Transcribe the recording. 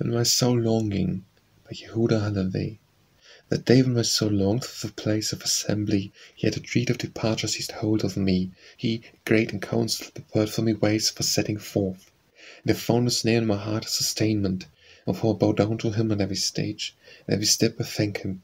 And my soul longing by Yehuda Halevi. That David was so soul longed for the place of assembly, he had a dread of departure seized hold of me. He, great in counsel, prepared for me ways for setting forth. The I found in my heart a sustainment. for I bow down to him at every stage, and every step I thank him.